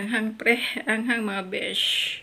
Anghang pre, anghang mga besh.